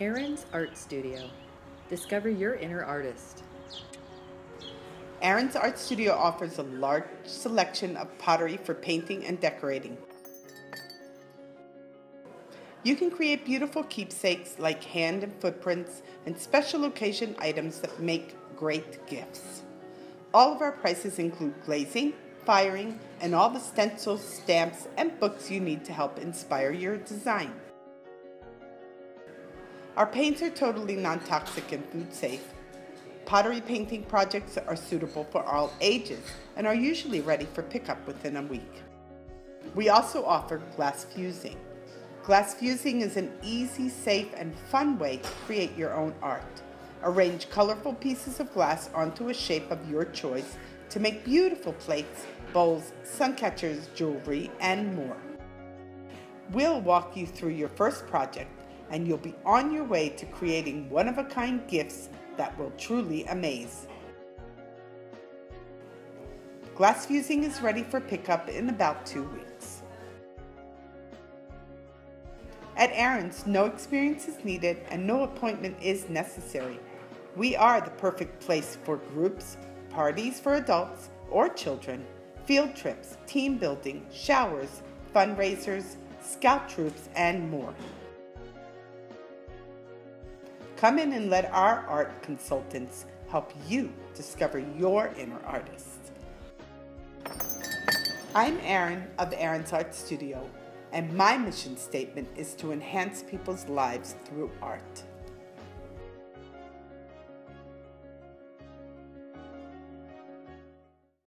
Aran's Art Studio. Discover your inner artist. Aran's Art Studio offers a large selection of pottery for painting and decorating. You can create beautiful keepsakes like hand and footprints and special occasion items that make great gifts. All of our prices include glazing, firing, and all the stencils, stamps, and books you need to help inspire your design. Our paints are totally non-toxic and food safe. Pottery painting projects are suitable for all ages and are usually ready for pickup within a week. We also offer glass fusing. Glass fusing is an easy, safe, and fun way to create your own art. Arrange colorful pieces of glass onto a shape of your choice to make beautiful plates, bowls, sun catchers, jewelry, and more. We'll walk you through your first project and you'll be on your way to creating one-of-a-kind gifts that will truly amaze. Glass fusing is ready for pickup in about two weeks. At Aran's, no experience is needed and no appointment is necessary. We are the perfect place for groups, parties for adults or children, field trips, team building, showers, fundraisers, scout troops, and more. Come in and let our art consultants help you discover your inner artist. I'm Aran of Aran's Art Studio and my mission statement is to enhance people's lives through art.